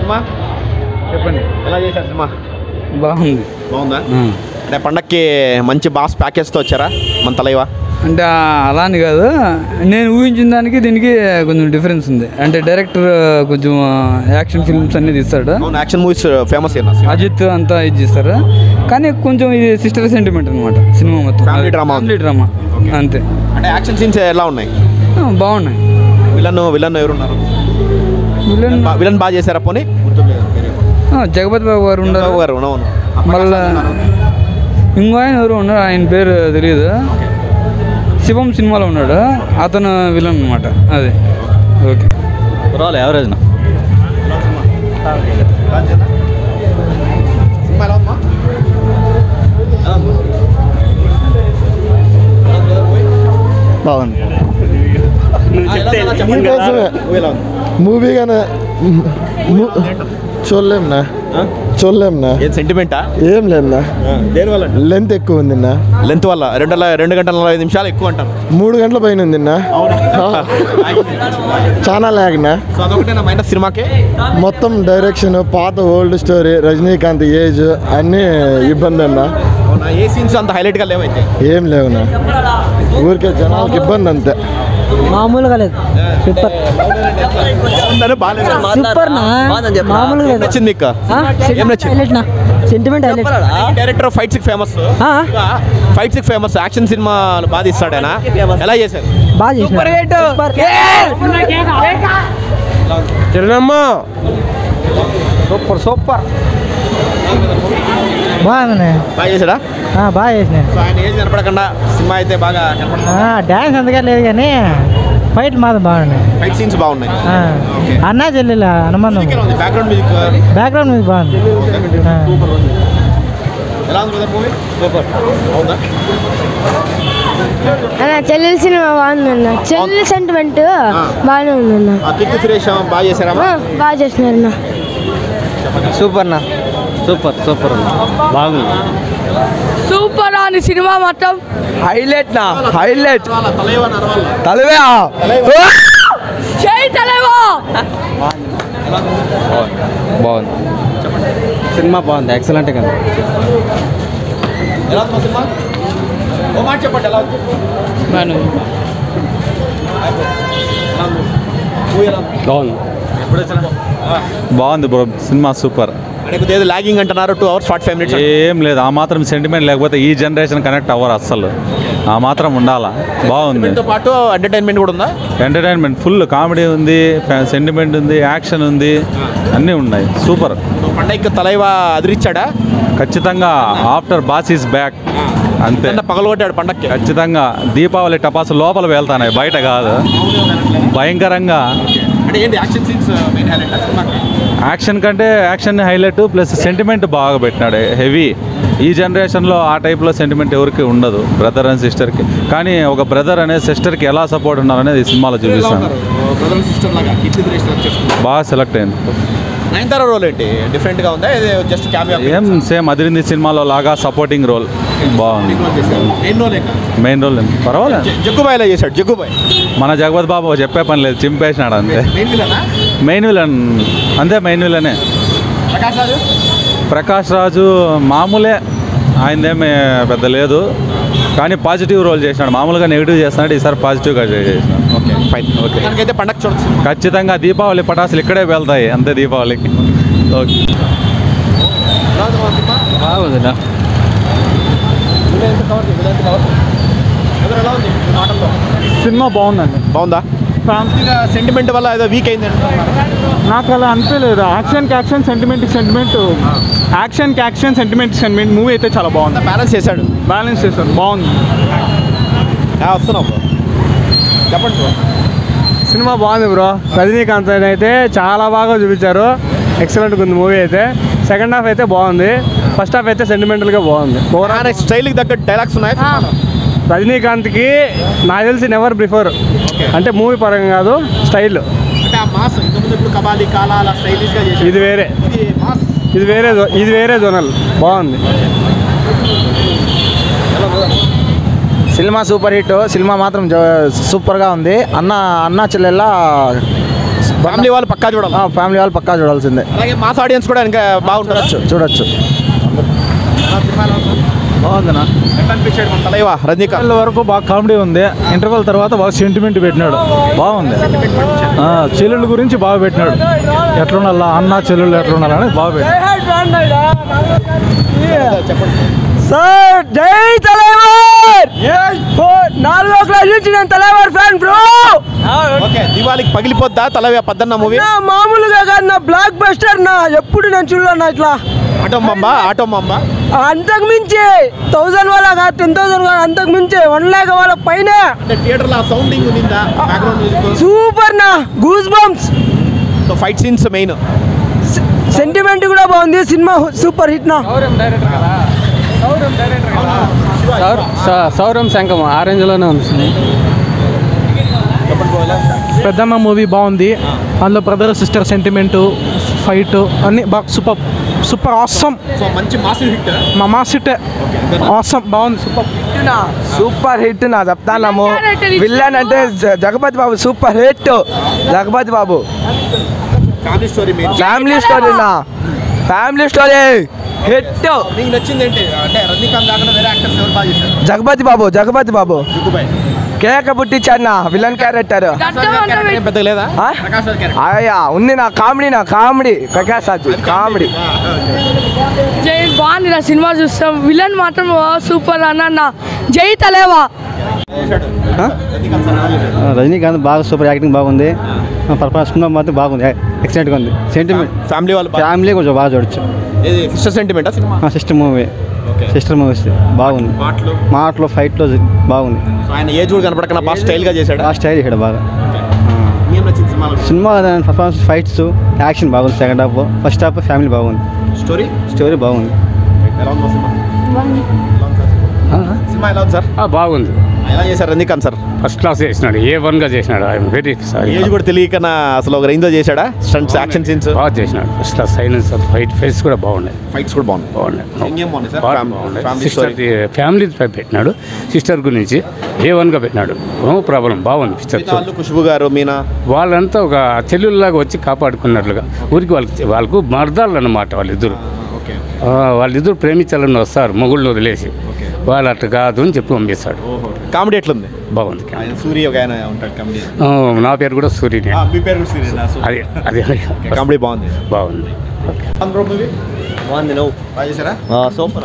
Cinema? చెప్పండి. ఎలా చేశారు సినిమా? బాగుంది. బాగుందా? అంటే పండక్కి మంచి బాస్ ప్యాకేజ్తో వచ్చారా? మన తలైవా? అంటే అలా అని కాదు. నేను ఊహించిన దానికి దీనికి కొంచెం డిఫరెన్స్ ఉంది. అంటే డైరెక్టర్ కొంచెం యాక్షన్ ఫిల్మ్స్ అన్ని తీస్తాడు. యాక్షన్ మూవీస్ ఫేమస్ అజిత్ అంతా ఇది చేస్తారు. కానీ కొంచెం ఇది సిస్టర్ సెంటిమెంట్ అనమాట సినిమా మొత్తం. Drama ఉంది. ఫ్యామిలీ డ్రామా అంతే. అంటే యాక్షన్ సీన్స్ ఎలా ఉన్నాయి? బాగున్నాయి. విలన్ విలన్ ఎవరున్నారు? విలన్ బా- విలన్ బాగా చేశారా పోనీ? ఆ, జగపతి బాబు గారు ఉన్నారు. చంద్రబాబు గారు అవును. మళ్ళా ఇంకో ఆయన ఎవరు ఉన్నారు ఆయన పేరు తెలియదు శివం సినిమాలో ఉన్నాడు. అతను విలన్ అనమాట అదే. ఓకే. పర్వాలేదు యావరేజ్ ఎలా ఉంది? మూవీగానే చూడలేంనా? ఆ? చూడలేంనా? ఏం సెంటిమెంటా ఏం లేదునా దేని వల్ల? లెంత్ ఎక్కువ ఉందిన్నా. లెంత్ వల్ల? రెండు రెండు గంటల నలభై నిమిషాలు ఎక్కువ అంటాను మూడు గంటల పైన ఉందిన్నా. చాలా లాగ్నా సో అదొకటే నా మైనస్ సినిమాకి? మొత్తం డైరెక్షన్ పాత ఓల్డ్ స్టోరీ రజనీకాంత్ ఏజ్ అన్నీ ఇబ్బంది అన్నా ఏ సీన్స్ అంత హైలైట్గా లేవైతే? ఏం లేవునా ఊరికే జనాలకు ఇబ్బంది అంతే. మామూలుగా లేదు సూపర్ సూపర్ నా మామూలుగా లేదు నచ్చింది హైలైట్ నా sentiment highlight director fight sick famous. Fight sick famous action cinema బాగా తీస్తాడు ఆయన ఎలా చేశారు బాగా చేసిన సూపర్ సూపర్ బాగుంది బాగా చేశాడా? బాగా చేసిన ఆయన ఏజ్ కనపడకుండా సినిమా అయితే బాగా డ్యాన్స్ అంతగా లేదు కానీ ఫైట్ మాత్రం బాగుంది ఫైట్ సీన్స్ బాగున్నాయి. ఆ. అన్నా చెల్లెల అనుబంధం బ్యాక్గ్రౌండ్ మ్యూజిక్ బ్యాక్గ్రౌండ్ మీద బాగుంది. ఆ. ఎలా ఉంది బ్రదర్ మూవీ సూపర్ అవునా అన్న చెల్లెల సినిమా బాగుందన్న చెల్లెల సెంటిమెంట్ బాగానే ఉందన్న కీర్తి సురేష్ బాగా చేశారా ఆ, బాగా చేసినారన్న సూపర్ నా సూపర్ సూపర్ బాగుంది. సూపర్ అని సినిమా మొత్తం. హైలైట్ నా హైలైట్. తలైవా చేయి తలేవా. బాగుంది. సినిమా బాగుంది ఎక్సలెంట్ కదా ఎలా ఉంది. మా సినిమా ఓ మాట చెప్పండి ఎలా బాగుంది. బాగుంది బ్రో సినిమా సూపర్. ఏదో లాగింగ్ అంటున్నారు two hours forty five minutes ఏం లేదు ఆ మాత్రం సెంటిమెంట్ లేకపోతే ఈ జనరేషన్ కనెక్ట్ అవ్వరు అస్సలు. ఆ మాత్రం ఉండాలా? బాగుంది. పాటు ఎంటర్టైన్మెంట్ కూడా ఉందా? ఎంటర్టైన్మెంట్ ఫుల్ కామెడీ ఉంది సెంటిమెంట్ ఉంది యాక్షన్ ఉంది అన్నీ ఉన్నాయి. సూపర్ సో పండగకి తలైవా అదిరిచ్చాడా? ఖచ్చితంగా ఆఫ్టర్ బాస్ ఈస్ బ్యాక్ అంతే. పగలగొట్టాడు పండక్కి. ఖచ్చితంగా దీపావళి టపాసు లోపల వెళ్తాయి బయట కాదు. భయంకరంగా. అంటే ఏంటి? యాక్షన్ సీన్స్ మెయిన్ హైలైట్ సినిమాకి యాక్షన్ కంటే యాక్షన్ హైలైట్ ప్లస్ సెంటిమెంట్ బాగా పెట్టినాడు. హెవీ ఈ జనరేషన్లో ఆ టైప్లో సెంటిమెంట్ ఎవరికి ఉండదు. బ్రదర్ అండ్ సిస్టర్కి కానీ ఒక బ్రదర్ అనే సిస్టర్కి ఎలా సపోర్ట్ ఉండాలనేది ఈ సినిమాలో చూపిస్తాను. వచ్చేస్తుంది బాగా సెలెక్ట్ అయింది. నయనతార రోల్ ఏంటి? డిఫరెంట్గా ఉందా? ఇది జస్ట్ క్యామియో ఏం సేమ్ అదిరింది సినిమాలో లాగా సపోర్టింగ్ రోల్ బాగుంది. మెయిన్ రోల్ మెయిన్ రోల్ పర్వాలేదు. జగ్గుబాయ్లో చేశాడు జగ్గుబాయ్ మన జగపతి బాబు చెప్పే పని లేదు చింపేసినాడు అంతే. మెయిన్ విలనా మెయిన్ విలన్ అంతే మెయిన్ విలనే ప్రకాష్ రాజు? ప్రకాష్ రాజు మామూలే. ఆయనదేమి పెద్ద లేదు. కానీ పాజిటివ్ రోల్ చేసినాడు. మామూలుగా నెగిటివ్ చేస్తున్నాడు ఈసారి పాజిటివ్గా చేసినాడు. ఓకే ఫైన్ ఓకే దానికైతే పండగ చూడొచ్చు. ఖచ్చితంగా దీపావళి పటాసులు ఇక్కడే వెళ్తాయి అంతే దీపావళికి. ఓకే? బాగుందినా సినిమా బాగుందండి. బాగుందా? సెంటిమెంట్ వల్ల ఏదో వీక్ అయింది నాకు అలా అనిపించలేదు. యాక్షన్కి యాక్షన్ సెంటిమెంట్కి సెంటిమెంట్ యాక్షన్కి యాక్షన్ సెంటిమెంట్ సెంటిమెంట్ మూవీ అయితే చాలా బాగుంది. బ్యాలెన్స్ చేశాడు. బ్యాలెన్స్ చేశారు బాగుంది. వస్తున్నావు bro. చెప్పండి bro. సినిమా బాగుంది బ్రో. రజనీకాంత్ అయితే చాలా బాగా చూపించారు. ఎక్సలెంట్గా ఉంది మూవీ అయితే. సెకండ్ హాఫ్ అయితే బాగుంది. ఫస్ట్ హాఫ్ అయితే సెంటిమెంటల్గా బాగుంది. స్టైల్కి తగ్గట్టు డైలాగ్స్ ఉన్నాయి రజనీకాంత్కి నాకు తెలిసి నెవర్ ప్రిఫర్ అంటే మూవీ పరంగా కాదు స్టైల్ ఇది వేరే. ఇది మాస్. ఇది వేరే ఇది వేరే జోనల్. బాగుంది. సినిమా సూపర్ హిట్ సినిమా మాత్రం సూపర్గా ఉంది. అన్న అన్న చెల్లెళ్ళ ఫ్యామిలీ వాళ్ళు పక్కా చూడాలి? ఫ్యామిలీ వాళ్ళు పక్కా చూడాల్సిందే. అలాగే మాస్ ఆడియన్స్ కూడా ఇంకా బాగుంటుంది? చూడొచ్చు బాగుందినా ఎట్లా అనిపించాడు మన తలైవా రజనీకాంత్ వరకు బాగా కామెడీ ఉంది. ఇంటర్వల్ తర్వాత బాగా సెంటిమెంట్ పెట్టినాడు. బాగుంది. ఆ, చెల్లెళ్ళ గురించి బాగా పెట్టినాడు. ఎట్లుండాలా అన్న చెల్లెళ్ళు ఎట్లుండాలని బాగా పెట్టాడు సార్ జై తలైవర్! నాలుగో క్లాస్ నుంచి నేను తలైవర్ ఫ్యాన్ బ్రో! ఓకే దివాళికి పగిలిపోద్దా? తలవి పద్దన్న మూవీ? మామూలుగా కాదు నా బ్లాక్ బస్టర్ నా ఎప్పుడు నేను చూడలేను ఇట్లా. ఆటో మంబా ఆటో మంబా అంతకు మించి థౌసండ్ వాళ్ళ కాదు టెన్ థౌసండ్ కాదు అంతకు మించి వన్ ల్యాక్ వాళ్ళ పైన. అంటే థియేటర్లో సౌండింగ్ ఉండిందా? బ్యాక్గ్రౌండ్ మ్యూజిక్ సూపర్ నా goose bumps so fight scenes main sentiment కూడా బాగుంది సినిమా సూపర్ హిట్ నా. సౌరం శంఖం ఆ రేంజ్లోనే ఉంది పెద్దమ్మ మూవీ బాగుంది. అందులో బ్రదర్ సిస్టర్ సెంటిమెంటు ఫైట్ అన్ని బాగా సూపర్ సూపర్ ఆసమ్ సో మంచి మాసివ్ హిట్ మా ఆసమ్ బాగుంది. సూపర్ సూపర్ హిట్ నా చెప్తాను విల్లన్ అంటే జ- Jagapathi Babu super hit Jagapathi Babu. Family story main family story నా. ఫ్యామిలీ స్టోరీ హిట్ నీకు నచ్చింది ఏంటి? అంటే రజనీకాంత్ కాకుండా వేరే యాక్టర్స్ ఎవరు బాగా చేశారు? జగపతి బాబు జగపతి బాబు. జుగ్గుబాయ్ కేక పుట్టించాడు నా విలన్ క్యారెక్టర్. అయ్యా ఉంది నా కామెడీ నా కామెడీ. ప్రకాష్ రాజ్ కామెడీ. జై బాగుంది నా సినిమా చూస్తాం. విలన్ మాత్రం సూపర్ అన్న అన్న జై తలేవా? రజనీకాంత్ బాగా సూపర్ యాక్టింగ్ బాగుంది. పర్ఫార్మెన్స్ మాత్రం బాగుంది. ఎక్సలెంట్గా ఉంది. సెంటిమెంట్ ఫ్యామిలీ వాళ్ళు ఫ్యామిలీ కొంచెం బాగా చూడొచ్చు. Sister సెంటిమెంటా cinema? Sister movie. Sister movies బాగుంది. మాటలు? మాటలు ఫైట్లో బాగుంది. ఆయన ఏజ్ కూడా కనపడకన్నా బాగా స్టైల్గా చేశాడు? బాగా స్టైల్ చేశాడు బాగా. సినిమా పర్ఫార్మెన్స్ ఫైట్స్ యాక్షన్ బాగుంది second half first half family బాగుంది. స్టోరీ స్టోరీ బాగుంది. ఎలా ఉంది సినిమా? సినిమా? ఎలా ఉంది సార్? బాగుంది. ఎలా చేశారు రజనీకాంత్ సార్? ఫస్ట్ క్లాస్ చేసినాడు ఏ వన్గా చేసినాడు ఐఎమ్ వెరీ సారీ ఏజ్ కూడా తెలియకన్నా అసలు ఒక రేంజ్లో చేశాడా స్టంట్స్ యాక్షన్ సీన్స్ బాగా చేసినాడు. First class silence fight face కూడా బాగున్నాయి. ఫైట్స్ కూడా బాగున్నాయి. బాగున్నాయి. బాగా ఫ్యామిలీ పెట్టినాడు. సిస్టర్ గురించి ఏ వన్గా పెట్టినాడు? నో ప్రాబ్లం బాగుంది పిక్చర్ ఖుష్బు గారు మీనా? వాళ్ళంతా ఒక చెల్లెళ్ళలాగా వచ్చి కాపాడుకున్నట్లుగా ఊరికి వాళ్ళకి వాళ్ళకు మర్దాలు అన్నమాట వాళ్ళిద్దరు. వాళ్ళిద్దరు ప్రేమించాలని వస్తారు మొగుళ్ళు వదిలేసి. ఓకే. వాళ్ళు అట్లా కాదు అని చెప్పి పంపిస్తాడు. ఓహో. కామెడీ ఎట్లుంది? బాగుంది సూర్య నా పేరు కూడా సూర్యనే అది అది. కామెడీ బాగుంది. బాగుంది. బాగుంది నువ్వు? సూపర్